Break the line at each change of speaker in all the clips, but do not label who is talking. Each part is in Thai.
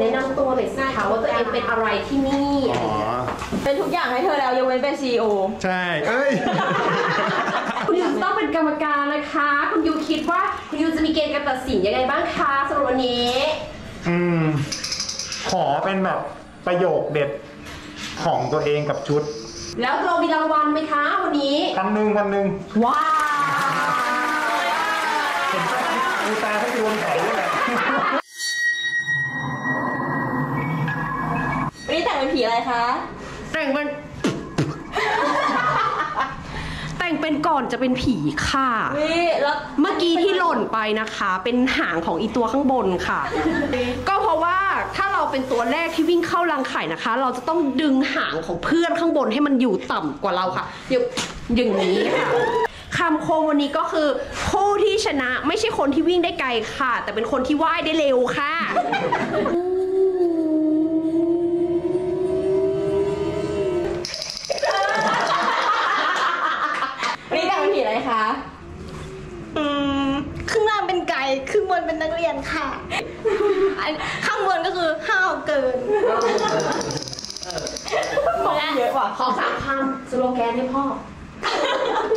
แนะนำตัวหน่อยสิคะว่าตัวเองเป็นอะไรที่นี่
อ๋อ
เป็นทุกอย่างให้เธอแล้วยกเว้นเป็นซีโอ
ใช่ เอ้ย
คุณยูจะต้องเป็นกรรมการนะคะ คุณยูคิดว่าคุณยูจะมีเกณฑ์การตัดสินยังไงบ้างคะสำหรับวันนี้
อืม ขอเป็นแบบประโยคเด็ดของตัวเองกับชุด
แล้วเรามีรางวัลไหมคะวันนี้
พันหนึ่งพันหนึ่ง
ว้าว
เห็นปะดูตาเขาโยนไข่ด้วยแหละ
คะ
แต่งเป็นแต่งเป็นก่อนจะเป็นผีค่ะ
นี่แล้ว
เมื่อกี้ที่หล่นไปนะคะ เป็นหางของอีตัวข้างบนค่ะ ก็เพราะว่าถ้าเราเป็นตัวแรกที่วิ่งเข้ารังไข่นะคะ เราจะต้องดึงหางของเพื่อนข้างบนให้มันอยู่ต่ำกว่าเราค่ะอย่างอย่างนี้ค่ะคำโคมวันนี้ก็คือผู้ที่ชนะไม่ใช่คนที่วิ่งได้ไกลค่ะ แต่เป็นคนที่ว่ายได้เร็วค่ะ
อะไรคะ
อืมครึ่งล่างเป็นไก่ครึ่งบนเป็นนักเรียนค่ะอันข้างบนก็คือห้าวเกิน
ของเยอะว่ะ
ขอสามคำสโลแกนให้พ่อ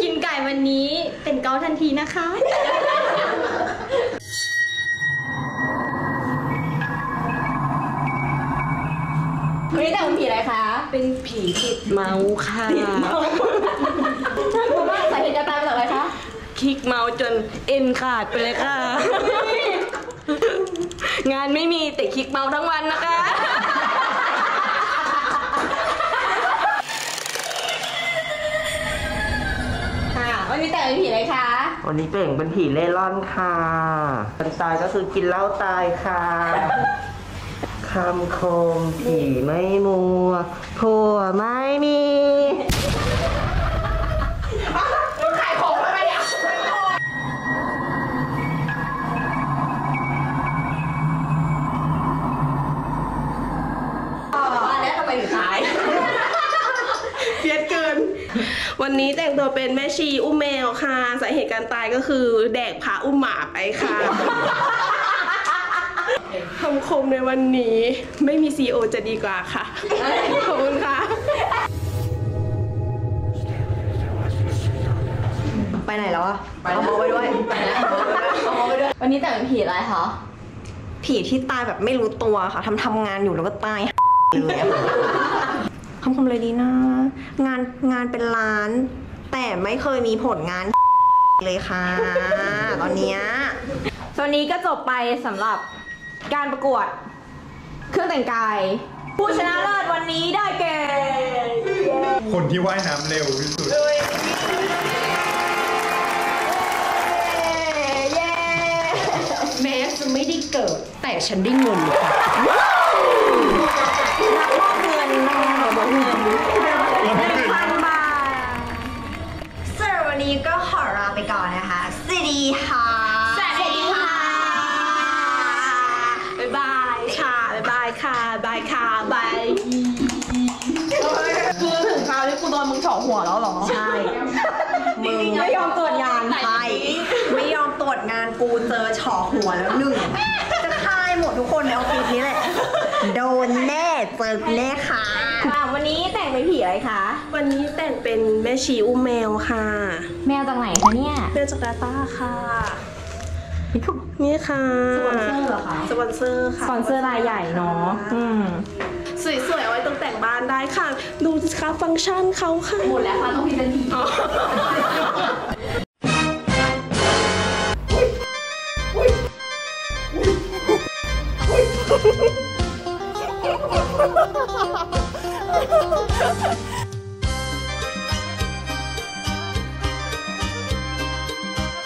กินไก่วันนี้เป็นเกาทันทีนะคะ
เป็นผี
ติดเมาค่ะ
คุณว่าสาเหตุการตายมาจากอะไรคะ
คลิกเมาจนเอ็นขาดไปเลยค่ะ งานไม่มีแต่คลิกเมาทั้งวันนะคะ
ค่ะ วันนี้แต่งเป็นผีอะไรคะ
วันนี้เป่งเป็นผีเล่ร่อนค่ะคนตายก็คือกินเหล้าตายค่ะ คำคมผีไม่มัวผัวไม่มี
ขายของทำไมเนี่ย
ว่าแล้วทำไมถึงตาย
เพี้ยนเกิน วันนี้แต่งตัวเป็นแม่ชีอุ้มแมวค่ะ สาเหตุการตายก็คือแดกพระอุ้มหมาไปค่ะ คำคมในวันนี้ไม่มีซีโอจะดีกว่าค่ะ ขอบคุณค่ะ
ไปไหนแล้วอะเอาโมไปด้วยไปแล้วเอาโมไปด้วย วันนี้แต่งเป็นผีอะไรคะ
ผีที่ตายแบบไม่รู้ตัวค่ะทำทำงานอยู่แล้วก็ตายเลยอะคำคมเลยดีนะ งานงานเป็นล้าน แต่ไม่เคยมีผลงานเลยค่ะ ตอนเนี้ย
ส่วนนี้ก็จบไปสำหรับ การประกวด เครื่องแต่งกาย ผู้ชนะเลิศวันนี้ได้แก่
คนที่ว่ายน้ำเร็วที่สุด
เย้
แม้จะไม่ได้เกิด แต่ฉันได้เงินค่ะ
รับมอบเงินนะคะขอบอก บ๊า
ยบายค่ะบายค่ะบายคื
อถึงคราวที่กูโดนมึงเฉาะหัวแล้วเหรอ
ใช่มึง
ไม่ยอมตรวจงาน
ใช่ไม่ยอมตรวจงานกูเจอฉอกหัวแล้วหนึ่งจะฆ่าให้หมดทุกคนในออฟฟิศนี้แหละ โดนแน่เจอแน่ค่ะ
ค่ะวันนี้แต่งเป็นผีอะไรคะ
วันนี้แต่งเป็นแม่ชีอุ้มแมวค่ะ
แมวจากไหนคะเนี่ย
เรื่องจากดาต้าค่ะ นี่ค่ะ
สปอนเซอร์เหรอคะ
สปอนเซอร์ค่ะ
สปอนเซอร์รายใหญ่เนาะอืม
สวยๆเอาไว้ตกแต่งบ้านได้ค่ะ ดูสิคะฟังก์ชันเขาค่ะ
หมดแล้วค่ะต้องพิจารณาที